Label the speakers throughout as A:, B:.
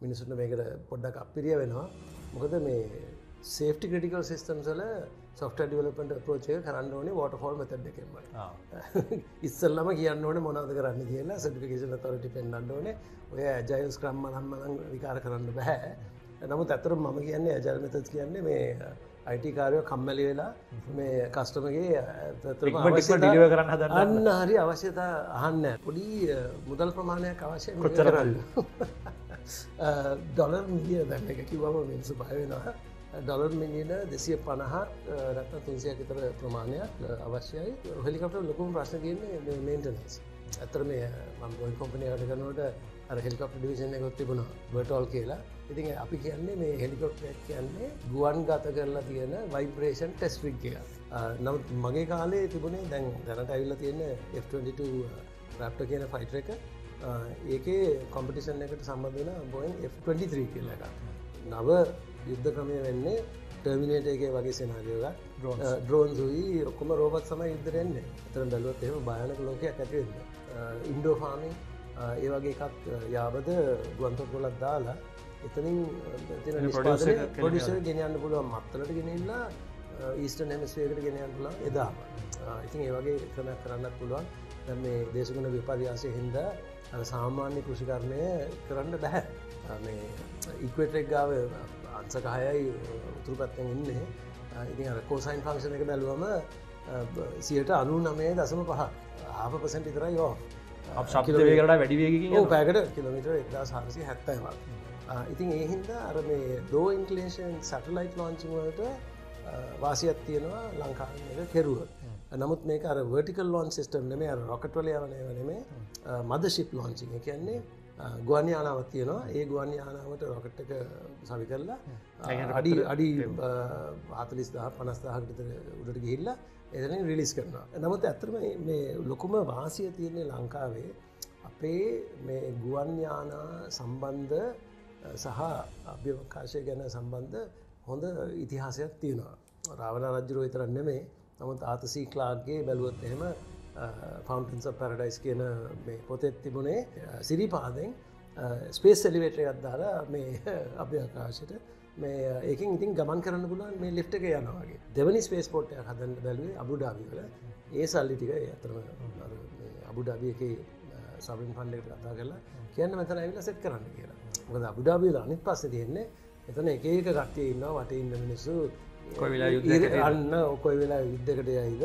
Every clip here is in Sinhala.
A: මිනිසුට මේකට පොඩ්ඩක් අපිරිය වෙනවා. මොකද මේ සේෆ්ටි ක්‍රටිකල් සිස්ටම්සල සොෆ්ට ඩිවලපට ප්‍රෝචය කරන්න ඕනේ වට ෆෝල් මෙතඩ් එකෙම ඉස්සල්ලම කියන්න ඕන මොනද කරන්න කියලා සටිකේෂන තොරටි පෙන්න්න ඕනේ. ඔය ජයස් ක්‍රම්ම නම්මලං විකාර කරන්න බැහැ නමුත් ඇතර මම කියන්නේ ඇජල්මතත් කියන්නේ මේ අයිටිකාරයෝ කම්මැලි වෙලා මේ කස්ටමගේ
B: ඩිලිව කරන්න හදන්න
A: අන්න හරි අවශ්‍යතා අහන්න. පොඩි මුදල් ප්‍රමාණයක් අවශ්‍ය
B: කොච්චර
A: ඩොලර් මිලිය දැන්න එක කිවම මිනිසු භයවෙනවා ඩොලර් මිලියන දෙසිය පණහත් රත්න තුන්සිය විතර ප්‍රමාණයක් අවශ්‍යයි. හෙලිකට ලොකුම ප්‍රශ්න තියන්නේ මේන්ටනස් ඇතර මේ මම ගොයි කොම්පනය අට කරනට අර හෙලිකප් ඩිවිෂන එකොත් තිබුණ බටෝල් කියලා. ඉතින් අපි කියන්නේ මේ හෙලිකොප්ට කියන්නේ ගුවන් ගත කරලා තියෙන වයිබ්‍රේෂන් ටෙස්ට්‍රික් එක නමුත් මගේ කාලේ තිබුණේ දැන් දැනට ඇවිල්ල තියෙන F22 රැප්ට uh, කියන ෆයිටර එක. ඒකේ කොම්පිටිෂන් එකට සම්බඳන බොයින් F23 කියල එක නව යුද්ධ ක්‍රමය වෙන්නේ ටර්මිනේට එක වගේ සෙනාරියෝග ඩ්‍රෝන් සුයි ඔක්කොම රෝබත් සම යුද්ධරෙන්නේ එතර බැලුවත් එම භයනක ලෝකයක් ඇතිවෙන්න ඉන්ඩෝ ෆාමින් ඒ වගේ එකක් යාබද ගුවන්තොත් ගොලත් දාලා එතනින් පොඩිස ගෙනයන්න පුළුවන්. මත්තලට ගෙනල්ලා ඊස්ට නැමස්වේකට ගෙනයන් පුලා එදා. ඉතින් ඒ වගේ ක්‍රමයක් කරන්නත් පුළුවන්. දැ මේ දේශගුණ විපර්යාසය හින්ද සාමාන්‍ය කෘෂිකරණය කරන්න බැහැ. මේ ඉක්වටෙක් ගාව අන්සකහයයි උතුරු පැත්තෙන් ඉන්නේ. ඉතින් අර කෝසයින් ෆංක්ෂණ එක බැලුවම සියට අනු නමේ දසම පහ ආප පසට ඉතර යෝ
B: ශක්තිවේකට වැඩිවේකින්
A: පැකට කිලමිට එක්දා සාරසි හැත්තයිවා ඉතින් ඒහින්ද අර මේ දෝ ඉන්කලේෂන් සැටලයිට් ලෝංචිවලට වාසියක් තියෙනවා ලංකාව කෙරුව නමුත් මේක අර වර්ටිකල් ලෝන් සිස්ටම් නෙමේ අර රොකටවල යවනය වනෙමේ මද ශිප් ලෝංචිං කියන්නේ ගුවන් යානාවත් තියෙනවා. ඒ ගුවන් යානාවට රොකට් එක සවි කරලා අඩි අඩි ආතලිස් දහ පනස්ථාහකට උඩට ගිහිල්ලා එතන රිලිස් කරනවා. නමුත් ඇතරම මේ ලොකුම වාසිය තියන්නේ ලංකාවේ අපේ මේ ගුවන් යානා සම්බන්ධ සහ අභ්‍යවකාශය ගැන සම්බන්ධ හොඳ ඉතිහාසයක් තියෙනවා. රාවණ රජ්ජුරුව විතරන්න නෙමේ නමුත් ආතසී ක්ලාගේ බැලුවොත් එහෙම ෆවන්ටන්ස පැරඩයිස් කියන මේ පොතෙත් තිබුණේ සිරිපාදෙන් ස්පේස් එලිවේටර ගත්දාලා මේ අභ්‍යකාශයට මේ ඒකින් ඉතින් ගමන් කරන්න පුලන් මේ ලිට් එක යනවාගේ දෙවනි ස්පේස් පෝට්ය හදන්න බැලුවේ අබුඩාවිවල ඒ සල්ලි ටික ඇතරම අබුඩාබිය එක සබින් පන්ඩෙට කතා කරලා කියන්න මෙතන ඇවිල සෙත් කරන්න කියලා. මොකද අබුඩාබියල අනිත් පස්ස තියෙන්නේ එතන එක ඒක කට්ටිය ඉන්න වට ඉන්න මිනිස්සු
B: කොයි වෙලා
A: අන්න ඔකොයි වෙලා යුද්ධකට යයිද?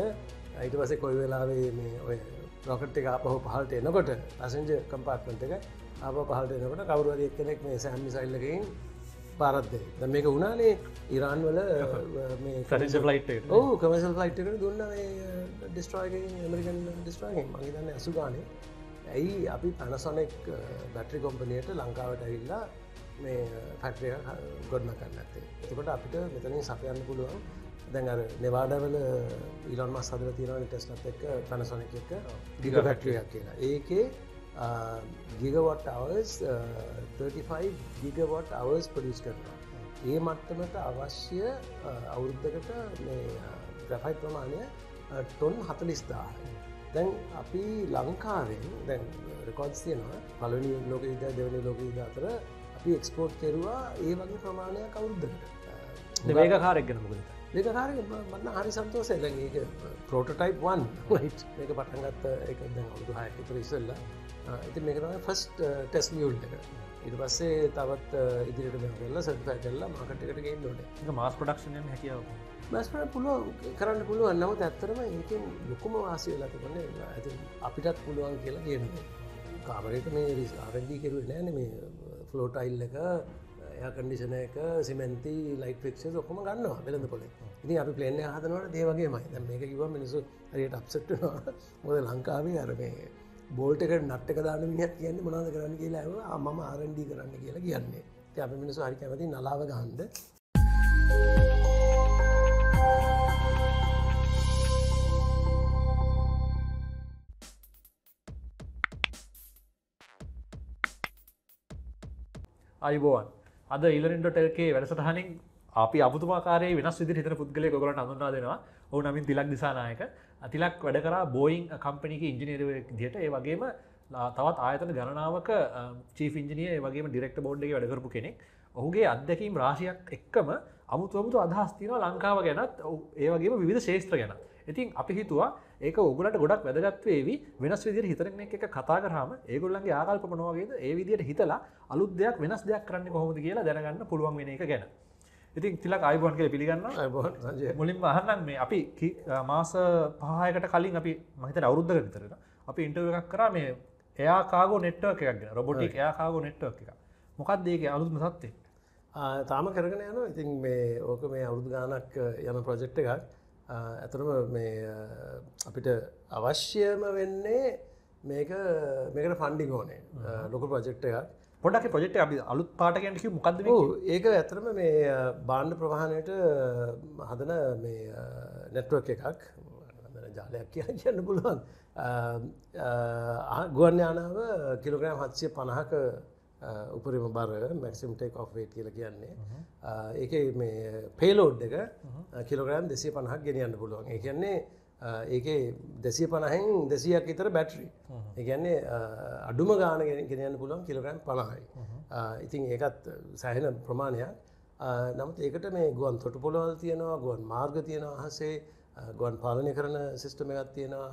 A: අයිට පසේ කොයි වෙලාවේ මේ ඔය රොකට් එක අපහු පහලට එනකොට පසෙන්ජ කම්පාර්ට්මට එක අප පහලට එනකොට කවරුවද එක්කෙනෙක් මේ සෑම්මි සයිල්ලකින් පාරත්දේ ද මේක උනානේ ඉරාන් වල
B: ලයිට
A: ඕ කමසල් ලයිට්කට දුන්න ඩිස්ට්‍රෝයක මරිකන් ඩිස්ට්‍රෝගෙන් මගේතන්න ඇසුගානේ ඇයි අපි පැනසොනෙක් බැට්‍රි කොම්පනයට ලංකාවට ඇවිල්ලා මේ පැට්‍රිය ගොඩ්න කරන්න ඇත්තේ එතකොට අපිට මෙතනින් සපයන්න පුළුවන්. දැන් අර නෙවාඩවල ඉලොන් මස් හදර තියෙනවන ටෙස්ලත් එක්ක පැනසොනෙක් එක ගිග පැට්‍රියක් කියලා. ඒකේ ගිගවොට් අවස් 35 ගිගවොට් අවස් පඩිස් කරනවා. ඒ මට්ටමට අවශ්‍ය අවුරුද්ධකට මේ ග්‍රෆයි ප්‍රමාණය ටොන් හතලිස්දා දැන් අපි ලංකාවෙන් දැන් රෙකෝඩ්ස් තියෙනවා. පලනි ලෝක ඉද දෙවනි ලෝක ඉද අතර අපි එක්ස්පෝට් කෙරවා ඒ වගේ ප්‍රමාණයක් අවුරුද්ධකට
B: මේක කාරක්ගෙන මුකද
A: ඒකාර මන්න හරි සන්තෝසය ඒක පෝටටයිප් වන් ලයිට් මේක පටන්ගත්ත එක අවුදු හයකතුර ඉසල්ලා ඉති මේකතම ෆස්ට ටෙස් එක. ඉට පස්සේ තවත් ඉදිරිට මෙල්ල සටපෑ කරලා මකටකට ගේ නොට
B: මාස් ප්‍රඩක්ෂණය හැකියාව
A: මස්පට පුළුව කරන්න පුළුව නමුත් ඇත්තරම ඒකින් ලොකුම වාසය ලතිකන්න ඇති අපිටත් පුළුවන් කියලා කියන්න කාමරයට මේ ආරඩී කෙරුව නෑන මේ ෆලෝටයිල් එක කඩිෂන එක සිමෙන්ති ලයිට ෆික්ෂ ඔක්කම ගන්නවා වෙළඳ පොල. ඉතින් අපි පලේන හදනවට දේවගේ මයි දැ මේක කිව මිනිසු හරියට අප්සට්නවා මොද ලංකාවේ අර මේ බෝල්ටක නට්ක දාන මිනිත් කියන්න මොනාද කරන්න කියලා මම ආරන්ඩි කරන්න කියලා කියන්නේ. අපි මිනිසු හරි කැමති නලාව ගහන්ද
B: අයිබෝවන්. අද ඉලරෙන්ඩොටල්කේ වැඩසටහනින් අපි අමුතුමාකාරය වෙනස් විදි හිතන පුද්ගලය ගොලට අඳුන්නා දෙනවා. ඔහු නමින් තිලක් දිසානායක. අතිලක් වැඩ කර බෝයින් කම්පනික ඉංජිනීරව දිට ඒ වගේම ලා- තවත් ආයතන ගණනාවක චීෆින්ජිනිය වගේ ඩිරෙක්ට බෝඩ්ගේ වැඩකරපු කෙනෙක්. ඔහුගේ අත්දැකීම් රාශියක් එක්කම අමුතුවමුතු අදහස්තින ලංකාව ගැනත්. ඔහු ඒ වගේ විධ ශේත්‍ර ගැන ඉතින් අපි හිතුවා ඒක ඔගුලට ගොඩක් වැදගත්වේවි වෙනස් විදිර හිතරන එක කතා කරහම ඒගොල්ලන්ගේ ආකල්ප නොවගේද ඒ විදියට හිතලා අලුත් දෙයක් වෙනස් දෙයක් කරන්න කොහොමද කියලා දැනගන්න පුළුවන් වෙන එක ගැන. ඉතින් තිලක් අයිබෝන් කළ පිළිගන්න මුලින්ම අහන්නම් මේ අපි මාස පහයකට කලින් අපි මහිතන අවුද්ධ විතරට අපි ඉන්ටව එකක් කර මේ එයා කාගෝ නෙට්ව එකක් ගෙන රොබොටික් එයා කාගෝ නෙට්ව එක මොකක් දේක අලුත්ම සත්තේ
A: තාම කරගෙන යන ඉතින් මේ ඕක මේ අවුරුදු ගානක් යන ප්‍රොජෙක්් එකක් ඇතරම අපිට අවශ්‍යම වෙන්නේ මේක මේකට ෆන්ඩි ඕනේ. ලොක ප්‍රොජෙක්් එකක්.
B: පොඩක් ප්‍රජෙක්ට අපි අලුත් පාටකැන්ටක මොකක්ද
A: ඒක ඇතරම මේ බාණ්ඩ ප්‍රවාහණයට හදන මේ නැට්වක් එකක්. ජාලයක් කිය කියන්න පුළුවන්. ගුවන් යානාව කිලෝග්‍රෑම් හත්සය පණහක උපරිම බර මැක්සිම් ටේක් ඔ් වේට කියල කියන්නේ. ඒක මේ පේලෝඩ් එක කිලෝග්‍රෑම් දෙසිය පණහක් ගෙනියන්න පුළුවන්. ඒ කියන්නේ ඒක දෙසිය පණහෙන් දෙසියක් ඉතර බැටරි ඒගැන්නේ අඩුම ගාන ගෙනයන්න පුළුවන් කිලෝග්‍රෑම් පණහයි ඉතින් ඒකත් සෑහෙන ප්‍රමාණයක්. නමුත් ඒකට මේ ගුවන් තොට පොළොවල් තියෙනවා ගුවන් මාර්ග තියෙනවා අහසේ ගුවන් පාලනය කරන සිිස්ටම එකත් තියෙනවා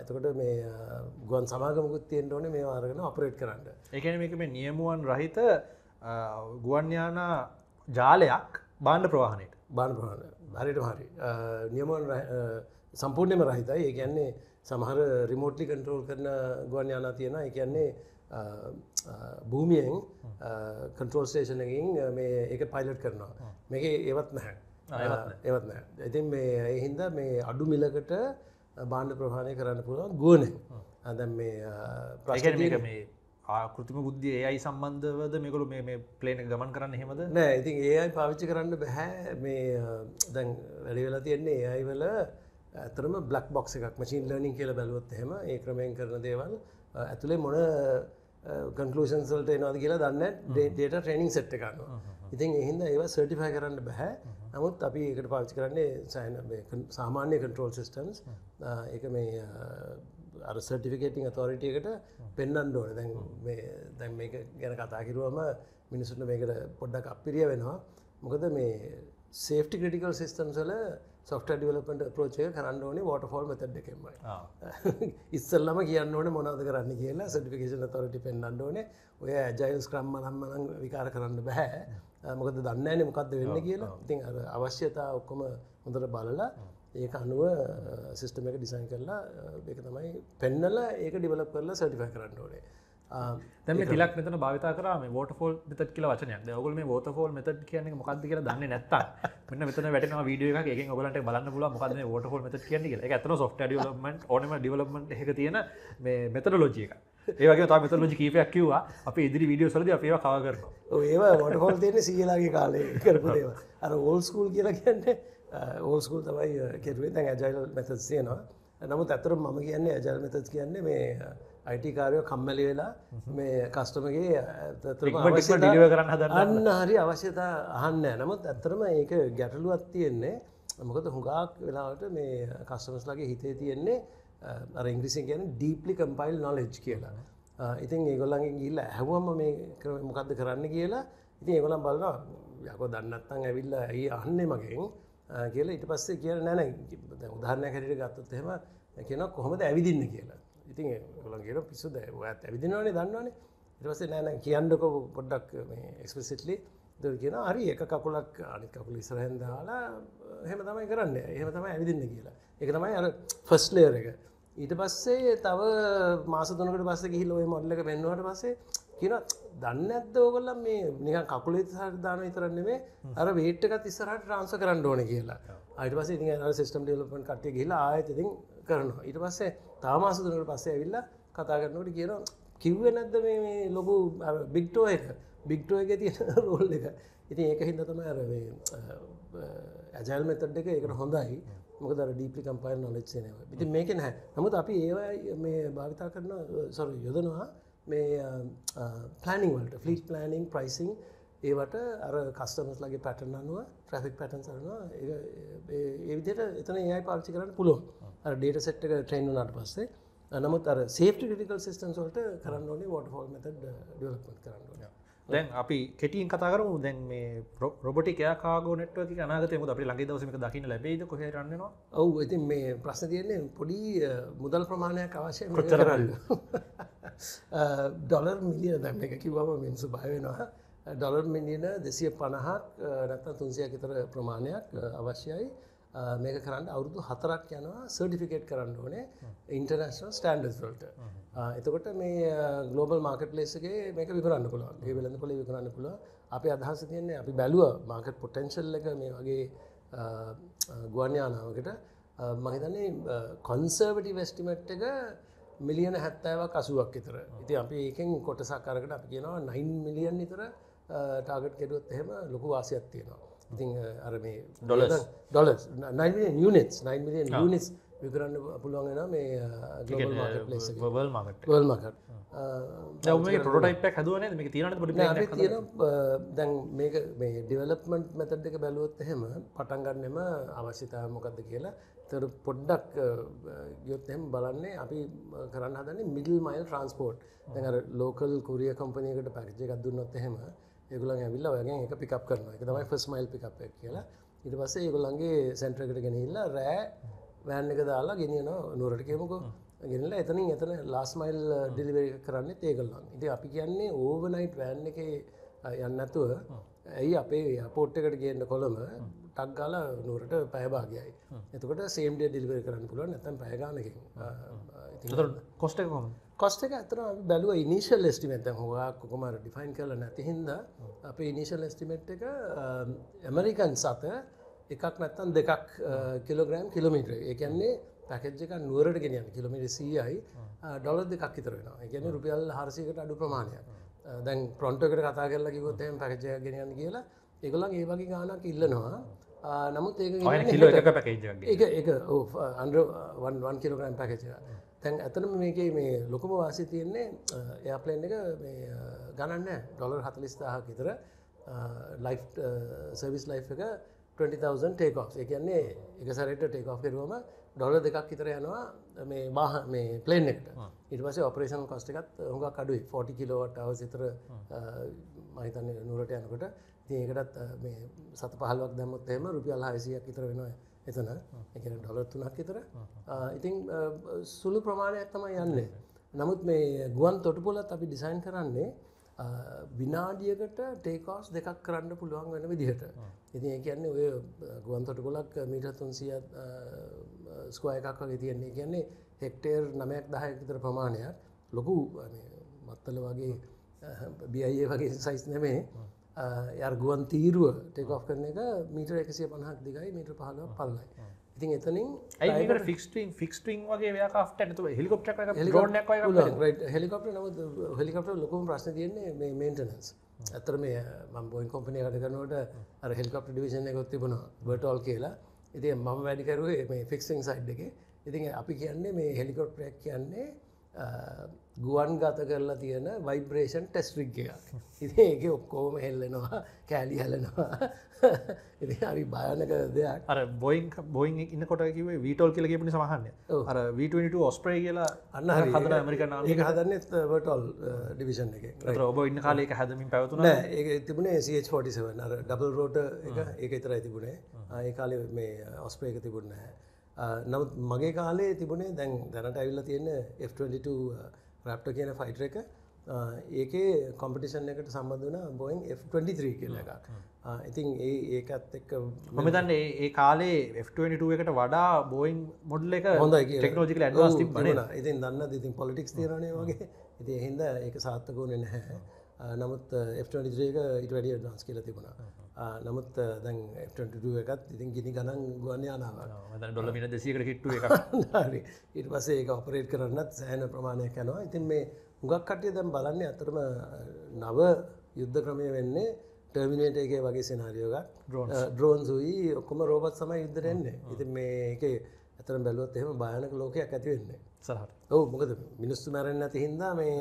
A: එතකොට මේ ගුවන් සමාගමකුත් තියෙන්ට ඕනේ මේ අරගෙන අපරේට් කරන්න.
B: එකන මේක මේ නියමුවන් රහිත ගුවන්යාන ජාලයක් බාණ්ඩ ප්‍රවාහණයට.
A: බාන ප්‍රහණ හරිට හරි. නියමන් සම්පූර්ණයම රහිතයි. ඒ කියන්නේ සමහර රිමෝට්ලි කන්ට්‍රෝල් කරන ගුවන් යානා තියෙන ඒ කියන්නේ භූමියෙන් කන්ට්‍රෝල් ස්ටේෂනකින් මේ ඒක පයිලට් කරනවා. මේක ඒවත් නැහැ. ඒවත් නෑ ඉතින් මේ එහින්ද මේ අඩු මිලකට බාණ්ඩ ප්‍රහණය කරන්න පුළුවන් ගුවන. අද මේ
B: ප්‍රශ්න මේක මේ ආකෘතිම බුද්ධිය ඒයි සම්බන්ධවද? මේකළු මේ ප්ලේන ගමන් කරන්න හෙමද
A: නෑ ඉතින් ඒයි පාවිච්චි කරන්න බැහැ මේ දැන් වැඩි වෙලා තියෙන්නේ ඒයි වල ඇතරම බ්ලක් බොක්ස එකක් මචින් ලර්නිින් කියල බැලුවොත් හෙම ඒ ක්‍රමයෙන් කරන දේවල් ඇතුළේ මොන කන්කලූෂන්සල්ට එනවාද කියලා දන්න ඩේට ට්‍රේනිින් සෙට් එකන්න ඉතින් එහින්ද ඒව සර්ටිෆයි කරන්න බැහැ නමුත් අපි ඒකට පාවිච්චි කරන්නේ සෑන සාමාන්‍ය කන්ට්‍රෝල් සිිස්ටම්ස් එක මේ අර සර්ටිෆිකේටිං අතෝරිටියකට පෙන්න්න ඕන. දැන් දැන් මේක ගැන කතා කිරුවම මිනිසුන්න මේකට පොඩ්ඩක් අපිරිය වෙනවා. මොකද මේ සේෆ්ටි ක්‍රටිකල් සිිස්ටම් සල සොෆ්ට ඩිවලපට ප්‍රෝචය කරන්න ඕනේ වෝට ෆෝල් මෙතඩ් එකෙමයි ඉස්සල්ලම කියන්න ඕන මොනවද කරන්න කියලා සටිෆිකේෂන තොරටි පෙන්න්න ඕනේ. ඔය ජයිල්ස් ක්‍රම්ම නම්මනං විකාර කරන්න බැහැ මොකද දන්නෑන මොකක්ද වෙන්න කියලා. ඉතින් අර අවශ්‍යතා ඔක්කොම හොඳට බලලා ඒක අනුව සිිස්ටම එක ඩිසයින් කරලා ඒක තමයි පෙන්නල ඒක ඩිවලප කරලා සටිෆයි කරන්න ඕනේ.
B: තැම තිලක් මෙතන භාවිතා කරම ෝට ෆෝල් මෙත කියල වචනයක්. ඔගල මේ ෝත ෆෝල් මෙත කියන මොකක්ද කියලා දන්න නැත්ත මෙන්න මෙතන වැටන වීඩිය එක ඔලට බලන්න පුල මොකද ෝට ෆෝල් මෙත කියන එක ඇතන සොෆ්ට ඩියලමට ඕනම ඩිවලමට එක තියෙන මේ මෙතර ලෝජික ඒවගේ තා මෙත ලෝජි කීපයක් කිවවා. අප ඉදිරි වීඩියෝ සලද අපේ කව කරන
A: ඒවා වට හොල් තියෙන සියලාගේ කාලේ කරපු දේව අර ඕල් ස්කූල් කියලා කියන්නේ ඕල් ස්කූල් තමයි කෙරුවේ. දැන් ඇජයිල් මෙතස් තියෙනවා. නමුත් ඇතර මම කියන්නේ ඇජල් මෙතස් කියන්නේ මේ අයිට කාරයෝ කම්මැලි වෙලා මේ කස්ටමගේ
B: ඩිලිව කරන්න හදන්න
A: අන්න හරි අවශ්‍යතා අහන්න නමුත් ඇත්තරම ඒක ගැටලුවත් තියෙන්නේ. මොකද හුඟක් වෙලාවට මේ කස්ටමස්ලගේ හිතේ තියෙන්නේ ඉංග්‍රිසින් කියන ඩීපලි කම්පයිල් නොලෙජ් කියලා. ඉතින් ඒගොල්ලන්ගේ ගිල්ල හැවම මේ මොකක්ද කරන්න කියලා ඉතින් ඒගොලම් බලනවා යකො දන්නත්තන් ඇවිල්ල ඇයි අහන්නේ මගෙන්? කියලා ඉට පස්සේ කියන නැන උදාහරණය හැරිට ගත්තත් එහෙම කියන කොහොමද ඇවිදින්න කියලා. ඉතින් ගොලන් කියන පිස්සුද ඇත් ඇවිදිනවානේ දන්නවානේ. ඉටවසේ නෑන කියන්නක පොඩ්ඩක් එක්ස්පසිටලි ද කියන හරි එක කකුලක් අනි කකුල ඉස්රහෙන් දාලා හෙම තමයි කරන්න. එහෙම තමයි ඇවිදින්න කියලා. එක තමයි අර ෆස් ලේර එක. ඊට පස්සේ තව මාසතුනකට පස්ස ගිහිල්ලෝය මොඩ්ලක පෙන්වාට පස්සේ කියන දන්න ඇත්ද ඕගොල්ල මේ නික කකුලේ දාන විතරන්නෙේ අර වේට්ටකත් ඉස්සරහට ට්‍රන්ස කරන්න ඕන කියලා. අයිට පස ඉති සිස්ටම් ඩියලපන් කට්ටය කියලා ආයතිතින් කරනවා. ඊට පස්සේ තාමාසතුනට පස්සේ ඇවිල්ල කතා කරනට කියන කිව්ව නැද්ද මේ ලොකු බික්ටෝ එක බික්ටෝ එක තියෙන රෝල් එක. ඉතින් ඒක හිද තම අර ඇජල් මෙතඩ් එක ඒකට හොඳයි. මොකද ඩීපලි කම්පයිල් නොලෙච්චනවා ඉති මේක නැහැ. නමුත් අපි ඒවා මේ භාවිතා කරන සොර යොදනවා මේ පලනිින් වලට. ෆලිට් පලනිින් ප්‍රයිසිං ඒවට අර කස්ටමස් ලගේ පැටන් අනුව ට්‍රෆික් පැටන් සරනවා ඒ විදියට එතන ඒයි පාච්චි කරන්න පුළුවන්. ඩේට සෙට් එක ට්‍රේන් වනට පස්සේ. නමුත් අර සේෆ්ට ක්‍රටිකල් සිස්ටම්ස් වලට කරන්න ඕනේ වොට ෆෝල් මෙතඩ් ඩියලප්මන්ට් කරන්න ඕනේ.
B: දැන් අපි කෙටින් කතාකරමු දැන් මේ රොබටික කාගෝ නෙට්වක අනාගතය මුද අපි ලගේ දවසමක දකින්න ලැබේද කොහ රන්නවා
A: ඔවු ඉතින් මේ ප්‍රශ්න තියන්නේ පොඩි මුදල් ප්‍රමාණයක් අවශ්‍ය
B: කොච්චර
A: ඩොලර් මිලියන දැම් එක කිව්වම මිනිසු භයවෙනවා ඩොලර් මිලියන දෙසිය පණහක් නැත්ත තුන්සිය විතර ප්‍රමාණයක් අවශ්‍යයි. මේක කරන්න අවුරුදු හතරක් යනවා සර්ටිෆිකේට් කරන්න ඕනේ ඉන්ටර්නශනල් ස්ටන්ඩස් වලට එතකොට මේ ගලෝබල් මාකට ලේසගේ මේක විකරන්න පුළුවන්. ඒ වෙළඳ කොල විකරන්න පුළුව අපි අදහස තියන්නේ අපි බැලුව මාකට් පොටෙන්ශල් එක මේ වගේ ගුවන්යානාවකට. මහිතන්නේ කොන්සර්වටි වෙස්ටිමට් එක මිලියන හැත්තෑවක් අසුවක් විතර. ඉති අපි ඒකෙන් කොටසාකාරකට අපි කියනවා නයින් මිලියන් නිතර ටාගට් කෙරුවොත් එහෙම ලොකු වාසියක් තියෙනවා. ඉතින් අර මේ
B: dollars
A: dollars unit 9 million units විකරන්න පුළුවන්ගෙන මේ ගල් මාකට්
B: පොටයිප හදුවන මේ
A: තියෙන දැන් මේක මේ ඩිවලප්මන්ට් මෙතඩ් එක බැලුවොත් එහෙම පටන්ගන්නෙම අවශ්‍යතාව මොකක්ද කියලා තර පොඩ්ඩක් ගයොත්හෙම බලන්නේ අපි කරන්න හදන්නේ මිඩල් මයිල් ට්‍රන්ස්පෝර්ට් දැඟර ලෝකල් කුරිය කම්පනයකට පැකජ එකක් දුන්නොත් එහෙම ඒගුලන් ඇවිල්ල වගේ එක පිකප් කරනවා. එක තමයි ෆස් මයිල් පිකප් කියලා. ඉට පස්සේ ඒගොල්ලන්ගේ සැන්ට්‍රකට ගෙනහිල්ලා රෑ වෑන් එක දාලා ගෙනියන නොරට කියමුකෝ. ගෙනල එතනින් එතන ලාස් මයිල් ඩිලිවරි කරන්න ඒගල්ලන්. ඉති අපි කියන්නේ ඕවනයිට් වෑන් එක යන්න ඇතුව ඇයි අපේ අපෝට් එකට ගන්න කොළම ටක් ගාල නුවරට පැයභාගයයි එතකට සේම්ඩ ඩිලිවරි කරන්න පුළුව නැතම් පැයගානකින්
B: කොස්ට කොම
A: කොස්ට එක ඇතර බැලුව ඉනිශල් ස්ටිමට හවා කොමර ඩිෆයින් කරල නැති හින්ද අප ඉනිශල් ස්ටිමට් එක ඇමරිකන් සත එකක් නැත්තන් දෙකක් කිලෝග්‍රෑම් කිලමිටර එකන්නේ පැකෙජ් එක නුවරට ගෙනයන් කිලමිට සීයයි ඩොල දෙකක් ඉතරෙන එකන රුපියල් හරසිකට අඩු ප්‍රමාණයක්. දැන් ප්‍රොන්ටකට කතා කරලා කිවොත්තම පැකජය ගෙනයන් කියලා එකගලන් ඒ වගේ ගානක් ඉල්ලනවා. නමුත් ඒ
B: එක
A: අන්වන් කිලෝග්‍රම් පැකච තැන් ඇතනම මේක මේ ලොකම වාසි තියෙන්නේ එයාපලේන් එක ගණන්න ඩොලර් හතලිස්ථාහක් විතර ලයි් සර්විස් ලයි් එක 20,000 ටේකෝ එකන්නේ එක සරට ටේකෝ කරුවම ඩොල දෙකක් විතර යනවා මේ බාහ මේ පලේන් එකට. ඉට පස ඔපරේෂන් කොස්ට එකත් හොඟ කඩුයි 40 කිලෝවට අව සිතර මහිතන්න නුරට යනකොට. ඒකටත් මේ සත පහලක් දැමත් එම රුපියල් හසියක් විතර වෙනවා එතන. එක ඩොලර් තුනක් විතර. ඉතින් සුළු ප්‍රමාණයක් තමයි යන්නේ. නමුත් මේ ගුවන් තොටුපොලත් අපි ඩිසයින් කරන්නේ විනාඩියකට ටේකෝස් දෙකක් කරන්න පුළුවන් වෙන විදිහට. ඉතින් ඒ කියන්නේ ඔය ගුවන්තොට ගොලක් මීට තුන්සිය ස්කෝය එකක් වගේ තියෙන්නේ කියන්නේ හෙක්ටේර් නමයක් දහයක් විතර ප්‍රමාණයක්. ලොකු මත්තල වගේ බියයේ වගේ සයිස් නෙමේ ය ගුවන් තීරුව ටෙකෝ් කරන එක මීට එකසිය පණහක් දිගයි මීට පහල පල්ලයි. ඉතින් එතනින්
B: ඇයි ෆික්ස්ටිං ෆික්ස්ටිං වගේ යාට ඇතු හෙලිකොප්ට
A: හෙලිකොප්ට නමුත් හෙලිකොප්ට ලොකුම ප්‍රශ්න තියන්නේ මේ මේන්ටනස් ඇතර මේ මම් බොයින් කොම්පනය කට කරනට අර හෙලිකොප්ට ඩිවිෂන එකොත් තිබුණා බටෝල් කියලා. ඉති මම වැඩිකරුවේ මේ ෆික්සිං සයිඩ් එක. ඉතින් අපි කියන්නේ මේ හෙලිකොප්ටයක් කියන්නේ ගුවන් ගත කරලා තියෙන වයිබ්‍රේෂන් ටෙස්ට්‍රික් එකක්. ඉති ඒක ඔක්කෝම හෙල්ලෙනවා කෑලි හලනවා. ඉති හරි භයනක දෙයක්.
B: අර බොයින් බොයින් ඉන්න කොට කිව වීටෝල් කියල කියපනි සමහන්න අර වීට ඔස්ප්‍රේ කියලා
A: අන්න
B: හදන ඇමරිකන්
A: ඒක හදන්න වටෝල් ඩිවිෂන් එක.
B: ඔබ ඉන්න කාලේ හැදමින් පැවතුන
A: ඒ තිබුණේ සH47 අර ඩබල් රෝට එක ඒක ඉතරයි තිබුණේ. ඒ කාලේ මේ ඔස්ප්‍රේක තිබුණෑ නමුත් මගේ කාලේ තිබුණේ දැන් දැනට ඇවිල්ල තියෙන F22 රැප්ට කියන ෆයිටර එක ඒකේ කොම්පිටිෂන් එකට සම්බඳධන බොයින් F23 කියල එකක්. ඉතින් ඒ ඒකත් එක්ක
B: මතන්න ඒ කාලේ F22 එකට වඩා බෝයින් මොඩල් එක
A: හොඳ
B: ටෙක්නෝජිකල ඇඩවාස්
A: බන ඉතින් දන්න ඉතින් පොලිටික්ස් තීරණය වගේ. ඉති හින්ද ඒක සාත්තකෝන නැහැ. නමුත් F23 එක ඉට වැඩිය ඩාන්ස් කියල තිබුණා නමුත් දැන් F22 එකත් ඉතින් ගිනි ගණන් ගුවන් යානාව
B: ඩොල මිට දෙසිකට හිට්ටු එක
A: ඊට පස්සේ ඒක ඔපරේට් කරන්නත් සෑන ප්‍රමාණයක් යනවා. ඉතින් මේ හුගක් කටිය දැම් බලන්නේ අතරම නව යුද්ධ ක්‍රමය වෙන්නේ ටර්මිනේට එක වගේ සෙනාරියෝගක් ඩ්‍රෝන් සුයි ඔක්කොම රෝබත් සම යුද්ධරෙන්නේ ඉතින් මේක ඇතරම් බැලුවත් එහෙම භයනක ලෝකයක් ඇතිවෙන්නේ
B: සහට
A: ඔවු මොකද මිනිස්සු මැරෙන් ඇති හින්දා මේ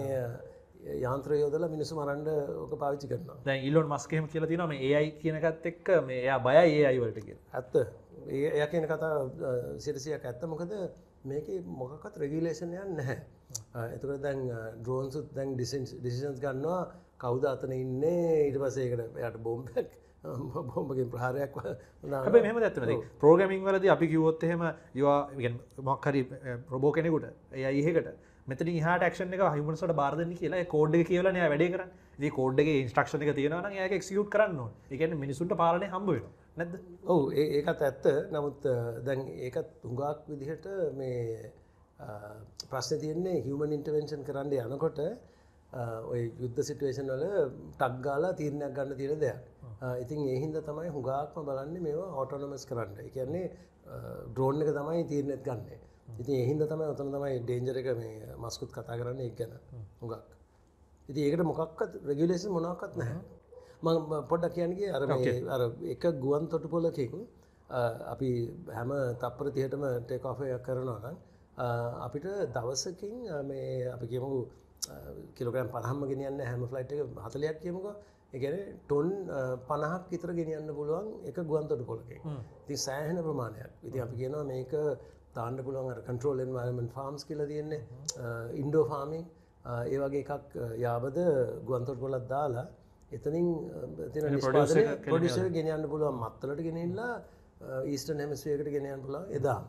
A: යාන්ත්‍ර යෝදල මිනිසු මරන්ඩ ඕක පාවිච්චි කරනවා.
B: දැන් ඉල්ලොන් මස්කහෙම කියල තිනම ඒයි කියනකත් එක්ක මේ එයා බය ඒ අයිවලට කිය
A: ඇත්ත. ඒ කියන කතා සිරසියක් ඇත්ත. මොකද මේක මොකක්ත් රෙගිලේෂනයන් නැහැ. එතුකට දැන් ඩ්‍රෝන්සුත් දැන් ඩිසිෂන්ස් ගන්නවා. කවුද අතන ඉන්නේ? ඊට පසේකට යට බෝම්බක් බොම්බකින් ප්‍රහාරයක්
B: හැබ මෙම ඇත්තනද ප්‍රෝගමින් වලද අපි කිවොත් එහෙම යවා මොක්හරි ප්‍රබෝ කෙනෙකුට එය ඒහකට මෙතන හට ක්ෂන එක හිමසට බාර්ධන කියලා කෝඩ් කියලන වැඩ කර දී කෝඩ්ගේ ඉන්ස්ට්‍රක්ෂණ එක තියෙනවන ඒක එක්සියුට් කරන්න එකන මිනිසුන්ට පාලනය හම්බුවෙන නැද
A: ඔවු ඒකත් ඇත්ත. නමුත් දැන් ඒකත් තුඟාක් විදිහට මේ ප්‍රශ්න තියන්නේ හිවමන් ඉන්ටවෙන්ෂන් කරන්න යනකොට ඔය යුද්ධ සිටුවේෂන් වල ටක්ගාලා තීරණයක් ගන්න තියෙන දෙයක්. ඉතින් ඒහින්ද තමයි හුඟාක්ම බලන්නේ මේවා ඕටෝනොමස් කරන්න. කියන්නේ ඩ්‍රෝන් එක තමයි තීරණෙත් ගන්න ඉතින් එහින්ද තමයි ඔතන තමයි ඩේන්ජර එක මේ මස්කුත් කතා කරන්න එක් ගැන. හුඟක්. ඉති ඒකට මොකක්ත් රෙගුලේෂන් මොනක්කත් නැහැ. ම පොඩ්ඩක් කියන්නගේ අර අර එක ගුවන් තොටු පොලකින් අපි හැම තප්පර තියටම ටේකෝෆයක් කරනවා අපිට දවසකින් මේ අපි කියමු කිලෝග්‍රම් පහම ගෙනියන්න හැම ෆ්ලයිට් එක හතලයක් කියමුක. එකන ටොන් පණහක් විතර ගෙනියන්න පුළුවන් එක ගුවන්තොට පොලක ති සෑහෙන ප්‍රමාණයක්. ඉති අපි කියනවා මේක තාන්න පුළුවන් කන්ට්‍රෝල් එන්වර්මන් ෆාම්ස් කියල තියෙන්නේ. ඉන්ඩෝ ෆාමිං ඒ වගේ එකක් යාබද ගුවන්තොට පොලත් දාලා එතනින් පොඩිස ගෙනයන්න. පුළුවන් මත්තලට ගෙනල්ලා ඊස්ට නැමස්වයකට ගෙනයන් පුලා එදාම.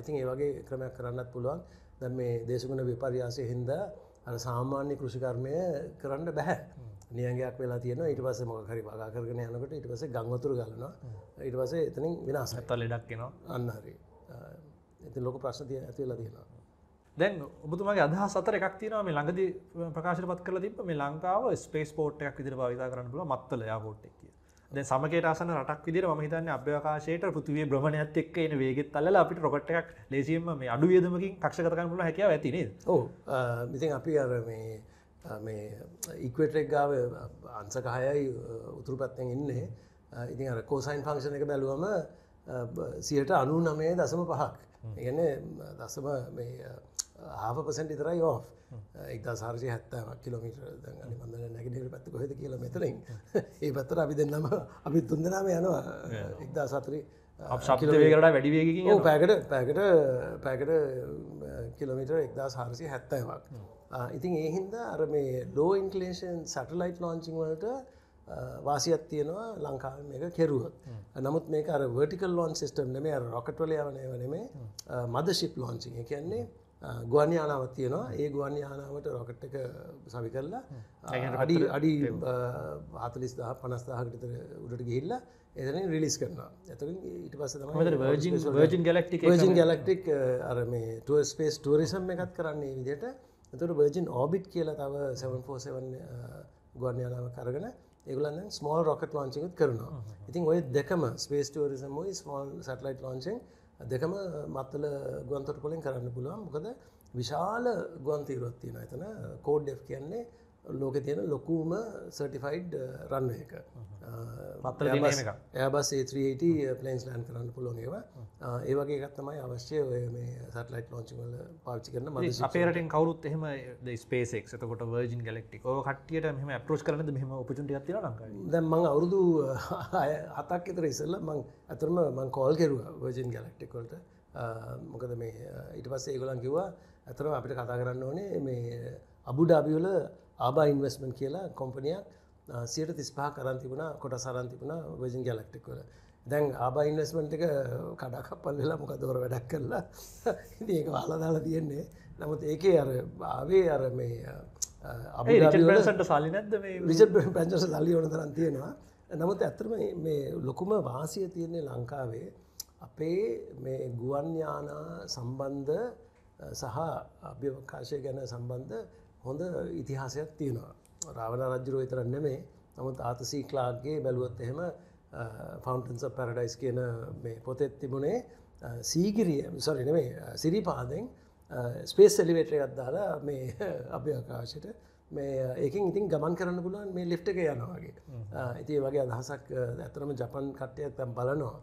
A: ඉතින් ඒවගේ ක්‍රමයක් කරන්නත් පුළුවන්. දැන් මේ දේශගුණ විපර්යාසය හින්දා අ සාමාන්‍ය කෘෂිකර්මය කරන්න බැහැ නියගයක් වෙලා තියෙන ඊට පස මොක හරි බගා කරගෙන යනකට ඊට පස ගංවතුර ගලනවා. ඊට පස එතනින් වෙනස්
B: තල් ලෙඩක්ෙනවා
A: අන්න හරි ඉති ලොක ප්‍රශ්න තිය ඇතිවෙලා තියෙනවා.
B: දැන් ඔබතුමගේ අදහ සතර එකක් තියෙනවා මේ ළඟදි ප්‍රකාශයට පත් කරලා තිබ්බ මේ ලංකාව ස්පේස් පෝට් එකක් විදිහට භාවිතා කරන්න පුළුවන් මත්තල එයාපෝට් එක කියලා. දැන් සමගේට ආසන්න රටක් විදිහට මම හිතන්නේ අභ්‍යවකාශයට පෘථිවියේ භ්‍රමණයත් එක්ක එන වේගෙත් අල්ලලා අපිට රොකට් එකක් ලේසියෙන්ම මේ අඩු වියදමකින් කක්ෂගත කරන්න පුළුවන් හැකියාව
A: ඇති නේද? ඔව්. ඉතින් අපි අර මේ මේ ඉක්වේටර් එක ගාව අංශ 10යි උතුරු පැත්තෙන් ඉන්නේ. ඉතින් අර cosine function එක බැලුවම 99.5ක් ඒගැන දස්සම ආව පසට ඉතරයි ඕ එක්දා සාර්ජය හැත්තම කිලමිට දගනි බඳ නැගටිට පැත්ත කොහෙද කියල මෙතරින් ඒ පත්තර අපි දෙන්නම අපි තුන්දනාම යනවා. එක්දා සතරී
B: ශබ්දවේකට වැඩිවේගකින්
A: පැකට පැකට පැකට කිලමිට එක්දා සාරසය හැත්තෑවක් ඉතින් ඒහින්ද අර මේ ලෝ ඉන්කලේෂන් සටලයිට් ලෝංචිං වලට වාසියක් තියෙනවා ලංකාව මේක කෙරුවොත්. නමුත් මේක අර වර්ටිකල් ලෝන් සිස්ටම් නෙමේ රොකට්වල යවනය වනෙමේ මද ශිප් ලෝංචිං කියන්නේ ගුවන් යානාවත් තියෙනවා. ඒ ගුවන් යානාවට රොකට් එක සවි කරලා අඩි අඩි ආතලිස් දහ පනස්දාහකට උඩට ගිහිල්ලා එතන රිලිස් කරනවා. ඇතරින් ඊට පස
B: වර්ජන් ගලක්ටික්
A: වර්ජන් ගලක්ටික් අර මේ ටුව ස්පේස් ටරිසම් එකත් කරන්නේ විදිට එතුට වර්ජන් ඕබිට් කියලා තව 747 ගුවන් යානාව කරගෙන ඒගලන්න ස්මෝල් රොකට් ලෝංචිත් කරනවා. ඉතින් ඔය දෙකම ස්පේස් ටරිසම් යි ස්මෝල් සටලයිට් ලෝංචිං දෙකම මත්තල ගුවන්තොට කොලින් කරන්න පුළුවන්. මොකද විශාල ගුවන්තීරොත් තියෙන එතන කෝඩ් ඩ් කියන්නේ ලෝක තියෙන ලොකුම සර්ටිෆයිඩ් රන්න එක. ඇබස් ඒ380 පලන්ස් ලෑන් කරන්න පුළුවන් ඒවා. ඒවගේ ගත්තමයි අවශ්‍ය ඔය මේ සටලයිට් ලෝංචිවල පාච්චි කරන ම
B: අපේරටෙන් කවරුත් එහම ස්පේසෙක් එතකොට වර්ජන් ගලෙක්ටික් කටියට මෙම පප්‍රෝස් කරන මෙම උපචුන්ට ඇති ලංකාව?
A: දැන් මං අවුරුදු හතක් එතර ඉසල්ල මං ඇතරම මං කෝල් කෙරුව වර්ජන් ගලෙක්ටික්වලට මොකද මේ ඉට පස්සේ ඒගොලන් කිව්වා ඇතරම අපිට කතා කරන්න ඕනේ මේ අබුඩාබිවල ආබා ඉන්වස්මන් කියලා කොම්පනයක් සියට තිස්පා කරන් තිබුණ කොට සරන් තිබුණ වජන් ගැලක්ටික්වල දැන් ආබා ඉන්වස්මන්ට් එක කඩාකපල් වෙලා මොක දොර වැඩක් කරලා? ඒක වාලදාලා තියෙන්නේ. නමුත් ඒකේ අර ආවේ අර මේ
B: අබිට සල්ලි නැද
A: විජ පැචස සල්ලි ඕන තරන් තියෙනවා. නමුත් ඇතරම මේ ලොකුම වාසිය තියන්නේ ලංකාවේ අපේ මේ ගුවන්යානා සම්බන්ධ සහ අභ්‍යවකාශය ගැන සම්බන්ධ හොඳ ඉතිහාසයක් තියෙනවා රාවණ රජ්ජුරුව විතරක් නෙමේ නමුත් ආතසී ක්ලාක්ගේ බැලුවොත් එහෙම ෆවන්ටන්ස් පැරඩයිස් කියන මේ පොතෙත් තිබුණේ සීගිරිය සොරි නෙමේ සිරිපාදෙන් ස්පේස් එලිවේටර එකත් දාලා මේ අභ්‍යවකාශයට මේ ඒකින් ඉතින් ගමන් කරන්න පුළුවන් මේ ලිෆ්ට එක යනවාගේ ඉති වගේ අදහසක් ඇතරම ජපන් කට්ටයක් තැම් බලනවා.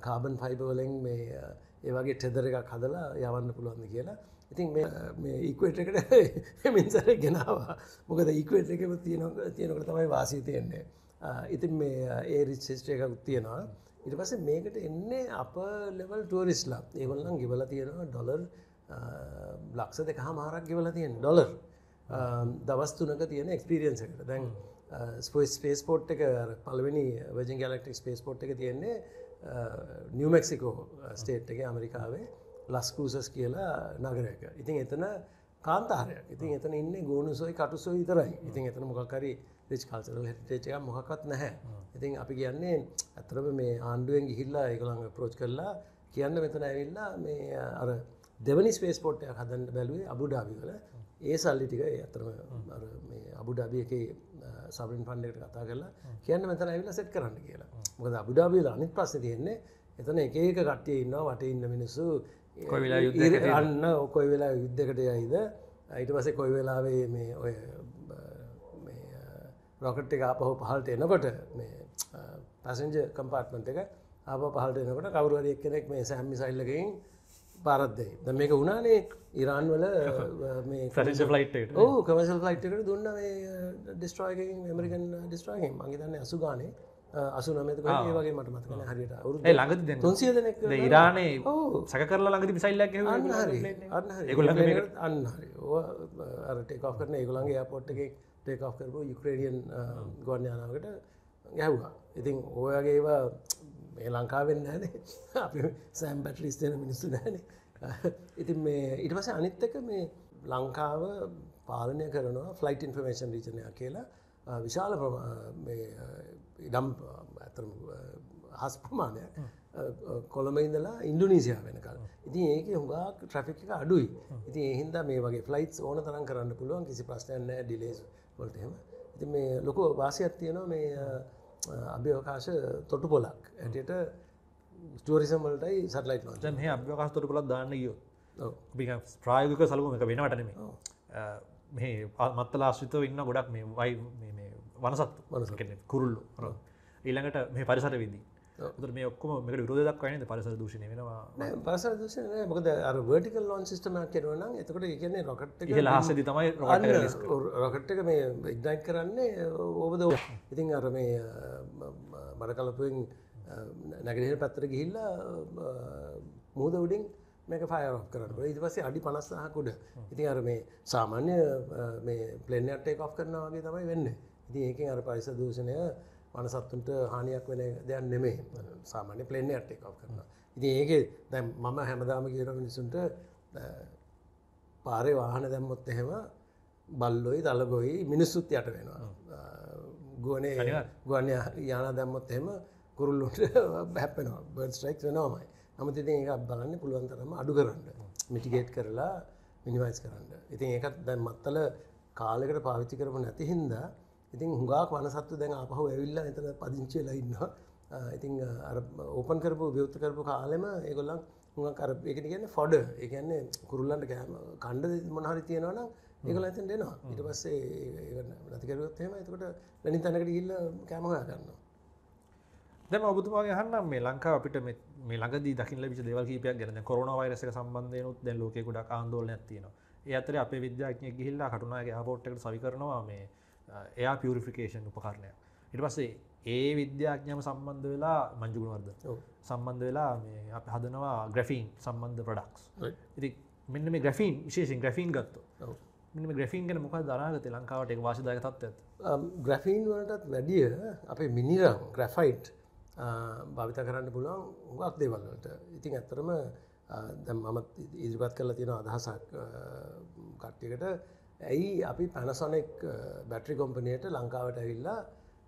A: කාබන් ෆයිබවලෙන් මේ ඒවගේ ටෙදර එකක් හදලා යවන්න පුළුවන්ද කියලා ඉතින් මේ ඉක්වේට එකට මින්සර ගෙනවා. මොකද ඉක්වේට එකම තියන තියෙනකට තමයි වාසී තියෙන්නේ. ඉතින් මේ ඒ රිච් ශිෂ්ටය එකකුත් තියෙනවා. ඉට පස්සේ මේකට එන්නේ අප ලෙවල් ටුවරිස්ලා ඒගොල්ලන් ගෙවල තියෙනවා ඩොලර් ලක්ෂ දෙක හමාරක් ගෙවල තියෙන ඩොලර් දවස් තුනක තියෙන එක්ස්පිරියන්ස එකට. දැන් ස්පෝස් ස්පේස් පෝට් එක පලවෙනි වජන් ගලක්ටික් ස්පේස් පෝට් එක තියෙන්නේ නියමෙක්සිකෝ ස්ටේට් එක ඇමරිකාවේ ලස්කූසස් කියලා නගරයක. ඉතින් එතන කාන්තාරයක්. ඉතින් එතන ඉන්න ගෝනුසොයි කටුසෝ විතරයි. ඉතින් එතන මොකකරි රිච් කල්සරල් හෙටේච එක මොහක්වත් නැහැ. ඉතින් අපි කියන්නේ ඇතරම මේ ආණ්ඩුවෙන් ගිහිල්ලා ඒගොළඟ ප්‍රෝච් කරලා කියන්න මෙතන ඇවිල්ලා මේ අර දෙවනි ස්පේස් පෝට්ටයක් හදන්න බැලුවේ අබුඩාබි වල. ඒ සල්ලි ටික ඇතරම අබුඩාබි එක සබරින් පන්ඩකට කතා කරලා කියන්න මෙතන ඇවිල්ලා සෙට් කරන්න කියලා. මොකද අබුඩාබිල අනිත් ප්‍රශ්න තියෙන්නේ එතන එක කට්ටිය ඉන්නවා වට ඉන්න මිනිස්සු අන්න කොයි වෙලා යුද්ධකට යයිද? ඊට පස්සේ කොයි වෙලාවේ මේ ඔය රොකට් එක ආපහු පහලට එනකොට මේ පැසෙන්ජ කම්පාර්ට්මන්ට් එක ආප පහලට එනකොට කවරුවර එක්කෙනෙක් මේ සෑම් මිසයිල්ලකින් පාරත්දයි ද මේක වුණානේ ඉරාන් වල
B: ෆ්ලයිට්ට
A: ඕ කමසල් ෆ්ලයිට් එකට. දුන්න මේ ඩිස්ට්‍රෝයකින් ඇමරිකන් ඩිස්ට්‍රෝයකින් මගේතන්න අසු ගානේ අසු නමතක ඒ වගේ මට මතකන හරියට අවුරු
B: දැන්
A: තුන්සිය දෙනෙක්
B: ඉරානේ
A: ඔව්.
B: සැක කරලා ළඟදි මිසයිල්ලක්
A: අන්න හරි. අන්න හරි.
B: ඒගොල්ලන්ගේ
A: ඒගොල්ලන්ගේ අන්න හරි. ඕවා අර ටේක් ඔෆ් කරන ඒගොල්ලන්ගේ එයාපෝට් එකේ ටේක් ඔෆ් කරපු යුක්‍රේනියන් ගුවන් යානාවකට ගැහුවා. ඉතින් ඔයගේ ඒවා මේ ලංකාවෙන් නැනේ අපි සෑම් බැටලිස් දෙන මිනිස්සු නැනේ ඉතින් මේ ඊට පස්සේ අනිත් එක මේ ලංකාව පාලනය කරනවා ෆ්ලයිට් ඉන්ෆර්මේෂන් රීජනයක් කියලා. විශාල ඉඩම් ඇතරම හස් ප්‍රමාණයක් කොළඹ ඉඳලා ඉන්දුනීසියා වෙනකල්. ඉතින් ඒක හුඟක් ට්‍රෆික් එක අඩුයි. ඉතින් ඒහින්ද මේ වගේ ෆ්ලයිට් ඕන තරම් කරන්න පුළුවන් කිසි ප්‍රශ්නයක් නෑ ඩිලේස් වලට එහෙම. ඉතින් මේ ලොකු වාසියක් තියෙනවා මේ අභ්‍යවකාශ තොටු පොලක් ඇටට ස්ටෝරිසම් වලටයි සටලයිට්
B: දැන් මේ අභ්‍යවකාශ පොලක් දාන්න ගියෝ ප්‍රායෝගික සලකුම එක වෙනවට නෙමේ මේ මත්තල ආශ්‍රිතව ඉන්න ගොඩක් මේ වයි වනසත්තු. කියන්නේ කුරුල්ලු. ඊළඟට මේ පරිසර විදී. මේ ඔක්කොම මේක විරෝධ දක්වන්නේ පරිසර දූෂණය වෙනවා.
A: පරසර දූෂණය නෑ. මොකද අර සිස්ටම් එකක් කරනවා නම් එතකොට කියන්නේ රොකට්
B: ආසදී තමයි රොකට් එක
A: මේ ඉක්නයිට් කරන්නේ ඕවද ඉතින් අර මේ බඩකලපුවෙන් නැගරහ පැත්තර ගිහිල්ලා මුහද උඩින් මේක ෆයර් කරන්න ඊට පස්සේ අඩි පනස්සහක් උඩ. ඉතින් අර මේ සාමාන්‍ය අ, මේ ප්ලෙන්ට එක ඔෆ් කරනවා වගේ තමයි වෙන්න ඉතින් ඒකෙන් අර පරිස දූෂණය වනසත්තුන්ට හානියක් වෙන දෙයක් නෙමේ සාමාන්‍ය ප්ලෙන්න්න අට් එක ඔෆ් කරනවා. ඉතින් ඒක දැන් මම හැමදාම කියර මිනිසුන්ට පාරේ වාහන දැම්මොත් එහෙම බල්ලොයි දලගොයි මිනිස්සුත් යට වෙනවා. ගුවනේ ගුවන් යාන දැම්මොත් එහෙම කුරුල්ලුට හැපෙනවා බර්ඩ් ස්ට්‍රයික් වෙනවාමයි. නමුත් ඉතින් ඒක බලන්න පුළුවන් තරම අඩු කරන්න. මිටිගේට් කරලා මිනිවයිස් කරන්න. ඉතින් ඒකත් දැන් මත්තල කාලෙකට පාවිච්චි කරපු නැති හින්දා ඉතින් හුඟක් වනසත්තු දැන් ආපහු ඇවිල්ලා එතන පදිංචි වෙලා ඉන්නවා. ඉතින් අර ඕපන් කරපු විවෘත කරපු කාලෙම ඒගොල්ලන් හුඟක් අර ඒකට කියන්නේ ෆොඩ. ඒ කියන්නේ කුරුල්ලන්ට කෑම කණ්ඩ මොන හරි තියෙනවා නම් ඒගොල්ලන් එතෙන්ට එනවා ඊට පස්සේ ඒක නැති කරුවොත් එහෙම එතකොට වෙනින් තැනකට ගිහිල්ලා කෑම හොයා ගන්නවා.
B: දැම ඔබතුමාගේ හන්න මේ ලංකා අපිට මේ- ළඟදී දකින්න ලැබිච්ච දේවල් කීපයක් ගැන. දැන් කොරෝනා වෛරස් එක සම්බන්ධයෙන්ුත් දැන් ලෝකේ ගොඩක් ආందోලනයක් තියෙනවා. ඒ අතරේ අපේ විද්‍යාඥයෙක් ගිහිල්ලා කටුනායගේ එයාපෝට් එකට සවි කරනවා මේ එයා පියුරිෆිකේෂන් උපකරණයක්. ඊට පස්සේ ඒ විද්‍යාඥයම සම්බන්ධ වෙලා මංජු ගුණවර්ධන
A: ඔව්.
B: සම්බන්ධ වෙලා මේ අපි හදනවා ග්‍රැෆීන් සම්බන්ධ ප්‍රොඩක්ස්. ඉතින් මෙන්න මේ ග්‍රැෆීන් විශේෂයෙන් ග්‍රැෆීන් ගත්තොත්
A: ඔව්.
B: මෙන්න මේ ග්‍රැෆීන් ගැන මොකක්ද අනාගතේ ලංකාවට ඒක වාසිදායක තත්ත්වයක්.
A: ග්‍රෆීන් වලටත් වැඩිය අපේ මිනිරම් ග්‍රෆයිට් භවිත කරන්න පුළුවන් උගක් දේවල්ලට ඉතින් ඇත්තරම දැම් මමත් ඉදිරිපත් කරලා තියෙන අදහසක් කට්ටියකට ඇයි අපි පැනසොනෙක් බැට්‍රි කොම්පනයට ලංකාවට ඇවිල්ලා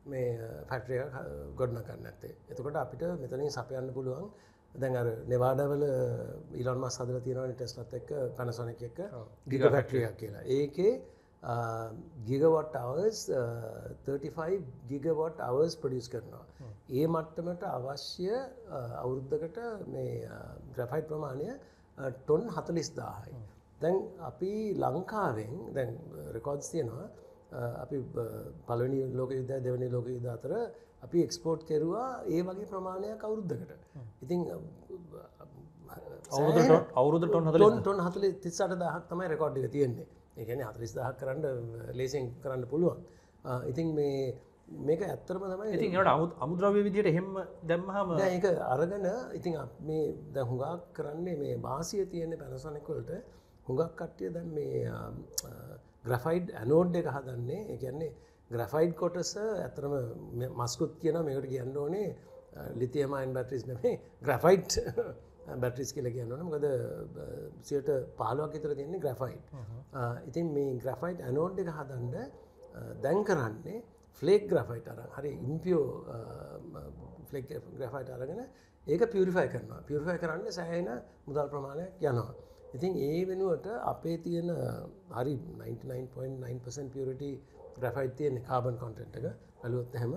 A: මේ ෆැක්ට්‍රිය ගොඩන කරන්න ඇත්තේ එතකොට අපිට මෙතනින් සපයන්න පුළුවන්. දැන් අර නෙවාඩවල ඉලොන් මස් හදල තියෙනවන ටෙස්ලත් එක්ක පැනසොනෙක් එක්ක ගිග ෆැක්ට්‍රියක් කියලා. ඒකේ ගිගවොට් අවස් 35 ගිගවොට් අවස් ප්‍රඩියස් කරනවා. ඒ මට්ටමට අවශ්‍ය අවුරුද්ධකට මේ ග්‍රෆයිට් ප්‍රමාණය ටොන් හතලිස් දාහයි දැන් අපි ලංකාවෙන් දැන් රෙකෝඩ්ස් තියෙනවා. අපි පළවෙනි ලෝක යුද්ධ දෙවනි ලෝක යුද්ධ අතර අපි එක්ස්පෝර්ට් කෙරුවා ඒ වගේ ප්‍රමාණයක් අවුරුද්ධකට ඉතින්
B: අවුරුදු ටොන්
A: ටොන් හතුල තිස්සට දහක් තමයි රෙකෝඩ් එක තියෙන්නේ. ඒකන හතරිස් දහක් කරන්න ලේසින් කරන්න පුළුවන්. ඉතින් මේ මේක ඇත්තරම තමයි
B: ඉතින් ට අමුත් අමුද්‍රව්‍ය විදියට එහෙම දැම්මහම
A: ඒක අරගෙන ඉතින් මේ දැන් හුඟක් කරන්නේ මේ වාසිය තියෙන පැනසොනික් වලට හුඟක් කට්ටිය දැන් මේ ග්‍රෆයිඩ් ඇනෝඩ් එක හදන්නේ. ඒ කියන්නේ ග්‍රෆයිඩ් කොටස ඇතරම මස්කුත් කියන මේකට කියන්න ඕනේ ලිතියමයින් බැටරිස් නෙමේ ග්‍රෆයිට් බැටරිස් කියල කියන්නන මොකද සියට පාලුවක් ඉතර තියන්නේ ග්‍රෆයිට් ඉතින් මේ ග්‍රෆයිට් ඇනෝඩ් එක හදන්ඩ දැන් කරන්නේ ෆ්ලේක් ග්‍රෆයිට් අර හරි ඉම්පියෝ ෆලෙක් ග්‍රෆයිට් අරගෙන ඒක පියරිෆයි කරනවා. පියරිෆයි කරන්න සෑහෙන මුදල් ප්‍රමාණයක් යනවා ඉතින් ඒ වෙනුවට අපේ තියෙන හරි 99.9% පියරිටි ග්‍රෆයිට් තියෙන කාබන් කොන්ටෙන්ට් එක බැලුවොත් හැම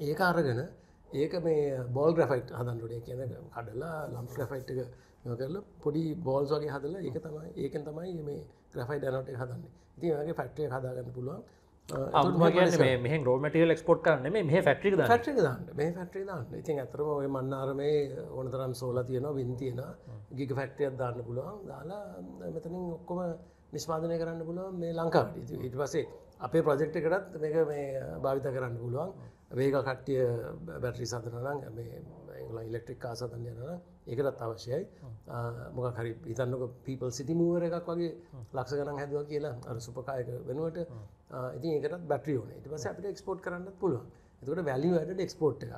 A: ඒක අරගෙන ඒක මේ බෝල් ග්‍රෆයිට් හදන්ඩුනේ කියන කඩලා ලම් ග්‍රෆයිට් එක කරල පොඩි බෝල්ස් වගේ හදලා ඒක තමයි ඒකෙන් තමයි මේ ග්‍රෆයි් ඩනට හදන්නේ. ඉතින් වගේ ෆක්ටේ හදාගන්න පුළුවන්.
B: අමගේ මෙහ රෝමටියල් එක්ස්පෝට් කරන්න මේ මේ ෆක්ට්‍රි
A: ෆක්ට්‍රි දාන්න. මේ ෆක්ට්‍රි දාන්න ඉතින් ඇතරම ඔය මන්නාර මේ ඕනතරම් සෝල තියෙනවා වින් තියෙන ගිග ෆක්ට්‍රියක් දාන්න පුළුවන්. දාලා මෙතනින් ඔක්කොම නිස්පාදනය කරන්න පුළුවන් මේ ලංකාවට. ඊට පසේ අපේ ප්‍රජෙක්් එකටත් මේක මේ භාවිත කරන්න පුළුවන්. වේග කට්ටිය බැටරි සදනනම් මේ ඉලෙක්ට්‍රික් කාසතන් යන ඒකටත් අවශ්‍යයි. මොක හරි ඉතන්නක පිපල් සිටි මූවර එකක් වගේ ලක්ෂ ගනන් හැදුව කියලා අර සුපකායක වෙනුවට. ඉතින් ඒකටත් බැටරි ඕන. ඉට පස අපිට එක්ස්පෝට් කරන්න පුළුවන්. එතකට වැලි වැඩට එක්ස්පෝට් එකක්.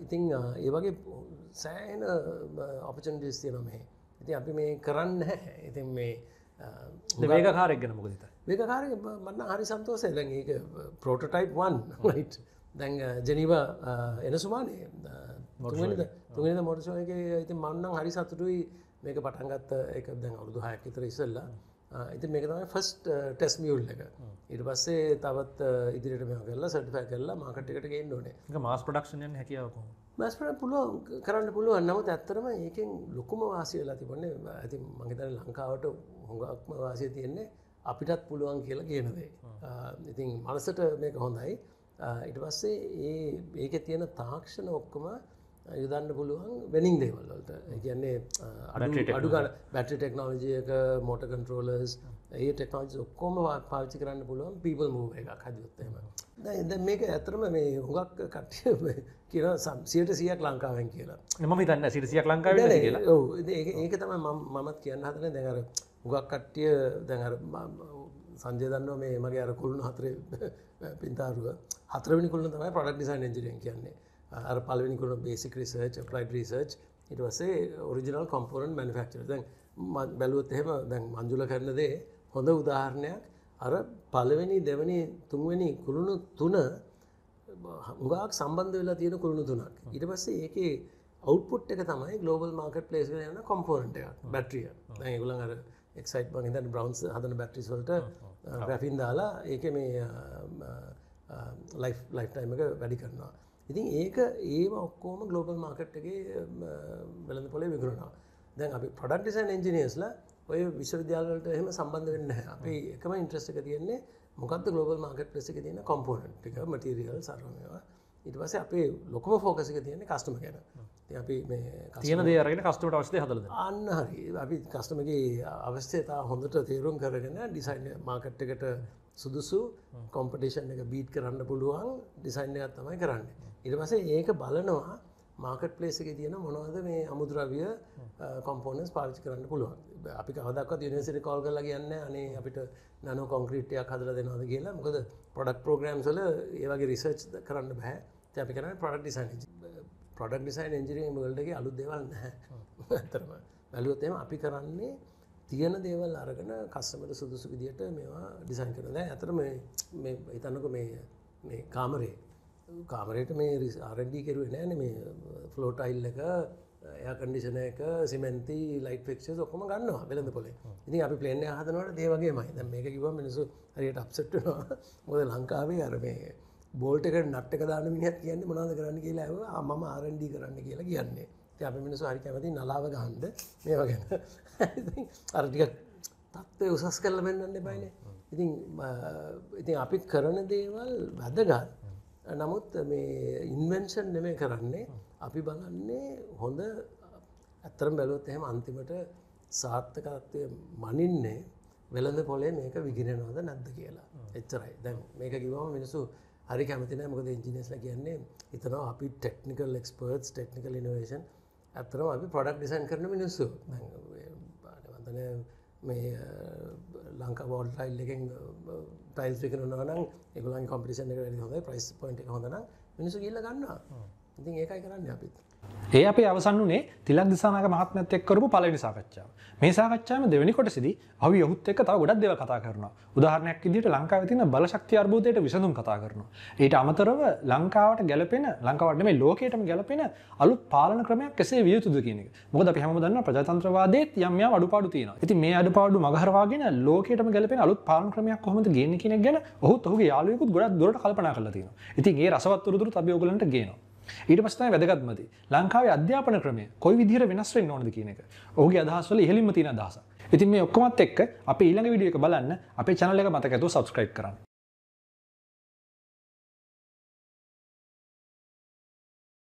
A: ඉතින් ඒ වගේ සෑන ඔපචන්ඩිස් තියන මේ. ඉතින් අපි මේ කරන්න ඉතින් මේ
B: වේග කාරක් ගැන මොකදත
A: වේකාර මන්න හරි සන්තෝසය දැන් ඒක පෝටටයිප් වන් ලයිට් දැන් ජනීව එන සුමානේ තුද තුගෙනද මොටසෝයක ඉති මන්නම් හරි සතුටුයි මේක පටන්ගත්ත එක දැන් අවුදු හයක් ඉතර ඉසල්ලා ඉති මේක තමයි ෆස්ට ටෙස් මියුල් එක. ඉට පස්සේ තවත් ඉදිරිට මේ කරලා සටිෆෑ කරලා මාකට්කට ගෙන් ඕනේ.
B: මාස් ප්‍රඩක්ෂණයන් හැකියාවකු
A: මස්පට පුළුව කරන්න පුළුව නමුත් ඇත්තරම ඒකෙන් ලොකුම වාසියලා තිබන්නේ ඇති මහිතන ලංකාවට හොඟක්ම වාසය තියෙන්නේ අපිටත් පුළුවන් කියලා කියනදේ ඉතින් මනසට මේක හොඳයි. ඉට පස්සේ ඒ ඒක තියෙන තාක්ෂණ ඔක්කොම යුදන්න පුළුවන් වෙනිින් දේවල්වලට කියන්නේ අඩුගන බැටි ටෙක්නෝලජයක මෝට කන්ට්‍රෝලර්ස් ඒ ටෙක්නෝජි ඔක්කොම පාවිච්චි කරන්න පුළුවන් පීපල් මූ එකක් හදයුත්තේම ද මේක ඇතරම මේ හුඟක් කට්ටිය කියන සම්සියට සියක් ලංකාවෙන් කියලා.
B: ම තන්න සිරසියක් ලංකාව කියලා.
A: ඒක තම මමත් කියන්න හතන දැඟර හුගක් කට්ටිය දැඟර සංජය දන්නවා මේ මගේ අර කුළුණු හතරේ පින්තාරුව. හතරවෙනි කුළුණ තමයි ප්‍රඩක්් ඩිසයින් එන්ජිනියරින් කියන්නේ අර පළවෙනි කුළුණ බේසික් රිසර්ච් අප්ලයිඩ් රිසර්ච් පස්සේ ඔරිජිනල් කොම්පෝනන්ට් මැනුෆැක්චරර් දැන් බැලුවොත් එහෙම දැන් මංජුල කරන දේ හොඳ උදාහරණයක්. අර පළවෙනි දෙවැනි තුන්වෙනි කුළුණු තුන හුඟක් සම්බන්ධ වෙලා තියෙන කුළුණු තුනක්. ඊට පස්සේ ඒකේ අවුට්පුට් එක තමයි ගලෝබල් මාර්කට් ප්ලේස් යන කොම්පෝනට එක. බැට්‍රිය ඒගුලන් අර එක්සයිට් මහිතන් බ්‍රවන්ස් හදන බැට්‍රිස් වලට ග්‍රැෆින් දාලා ඒක මේ ලයි් ලයිෆ්ටයිම එක වැඩි කරනවා ඉතින් ඒක ඒම ඔක්කෝම ගලෝබල් මාකට්ගේ වෙළඳ පොලේ විකරුණා දැන් අපි පොඩක් ඩිසයින් එන්ජිනියස්ල ඔය විශ්වවිද්‍යාලට එහෙම සම්බන්ධ වෙන්න අපි එකම ඉන්ට්‍රස්ට එක තියෙන්නේ මොකක්ද ගලෝබල් මාකට් ලෙස එක තියෙන කොම්පෝනට් එක මටීරියල් සරමවා ඉට පස අපේ ලොකම ෆෝකසික තියෙන කස්ටම ගැන. අපි
B: තියෙන දේරගෙන කස්ටමට අවස්ථය හදලද
A: අන්න හරි. අපි කස්ටමගේ අවස්ථයතා හොඳට තේරුම් කරගෙන ඩිසයින් මාකට් එකට සුදුසු කොම්පටේෂන් එක බීට් කරන්න පුළුවන් ඩිසයින් එකත් තමයි කරන්න. ඉට පසේ ඒක බලනවා මාකට් පලේස් එක තියෙන මොනවද මේ අමුද්‍රවිය කොම්පෝනස් පාවිචි කරන්න පුළුවන්. අපි කවදක් යනිසිට කෝල් කරලා කියන්න අනේ අපිට නනු කොංක්‍රීටයක් හදල දෙනවාද කියලා. මොකද පොඩක් ප්‍රෝග්‍රම් සල ඒවගේ රිසර්ච් කරන්න බෑ. අපි කරන පොඩක් ඩිසයින් පොඩක් ඩිසයින් එන්ජිරීම් වලටගේ අලුත් දෙවල් නැහැ. ඇතරම බැලුවත්තේම අපි කරන්නේ තියෙන දේවල් අරගෙන කස්සමට සුදුසු විදියට මේවා ඩිසයින් කරන දැ ඇතර මේ හිතන්නක මේ කාමරේ කාමරයට මේ ආරඩි කෙරුවේ නෑන මේ ෆලෝටයිල් එක එය කන්ඩිෂන එක සිමෙන්ති ලයිට ෆෙක්ෂ ඔක්කම ගන්නවා වෙළඳ පොලේ. ඉතින් අපි පලේන හදනවට දේවගේ මයි ද මේක කිව මිනිසු හරියට අප්සට්නවා මොද ලංකාවේ අර මේ බෝල්ටක නට්ක දාන මිනිත් කියන්න මොනාද කරන්න කියලා මම ආරන්ඩි කරන්න කියලා කියන්නේ. අපි මිනිසු හරි කැමති නලාව ගහන්ද මේවා ගැන. අරටික තත්ත්වය උසස් කරල වෙන්නන්න බයිනේ ඉතින් ඉතින් අපි කරන දේවල් වැදගත්. නමුත් මේ ඉන්වෙන්ෂන් නෙමේ කරන්නේ. අපි බලන්නේ හොඳ ඇත්තරම් බැලුවොත් එහෙම අන්තිමට සාර්ථකත්වය මනින්නේ වෙළඳ පොලේ මේක විගිරෙනවද නැද්ද කියලා. එච්චරයි. දැන් මේක කිවම මිනිසු හරි කැමතින මොකද ඉංජිනස්ල කියන්නේ ඉතනවා අපි ටෙක්නිකල් එක්ස්පර්ටස් ටෙක්නිකල් ඉනවේෂන් ඇත්තරම අපි පොඩක් ඩිසයින් කරන මිනිස්සු. වදන මේ ලංකා බෝඩ් ටයිල් එකෙන් ටයිල් ිකරනවනම් එකලන් කොම්පිෂන් එක හොඳ ප්‍රයිස් පොයින්ට හොඳන මිනිසු ගිල්ල ගන්න ඉතින් ඒකයි කරන්න අපිත්
B: ඒ අපේ අවසන් වනේ තිලක් දිසානක මහත්මත් එක්කරපු පලනි සාකච්ඡාව. මේ සාකච්ඡාම දෙවැනි කොට සිදි අවි යොහුත් එක් තව ගොඩක් දෙව කතා කරන උදාහරණයක් ඉදිට ලංකාව තින බල ශක්ති අර්බෝධයට විසඳුම් කතා කරනවා. ඊට අමතරව ලංකාවට ගැලපෙන ලංකාවට මේ ලෝකයටම ගැලපෙන අලුත් පාලන ක්‍රමයක් කෙසේ වියතුද කියනෙක මොද අපි හම දන්න ප්‍රජතන්ත්‍රවාදේත් යම්ය අඩුපාඩු තියෙන ඇති මේ අඩුපාඩු මගහරවාගෙන ලෝකයටම ගැලපෙන අලුත් පාලන ක්‍රමයක් කොහොමද ගෙන කෙනෙක් ගැන ඔහුත් ඔහුගේ යාලුවකුත් ගොඩක් දුරට කල්පනා කරලා තියෙන ඉතින් ඒ රසවත්තුරුදුර තබ ඔගලන්ට ගේනවා. ඊට පස්තයි වැදගත්මති ලංකාවේ අධ්‍යාපන ක්‍රමය කොයි විදිහර වෙනස්වෙන් ඕනද කියන එක. ඔහුගේ අදහස්වල ඉහලින්ම තියෙන අදහස ඉතින් මේ ඔක්කොමත් එක්ක අප ඊළඟ විඩියක බලන්න අපේ චනල එක මතකඇතු සබස්ක්‍රයිබ් කරන්න.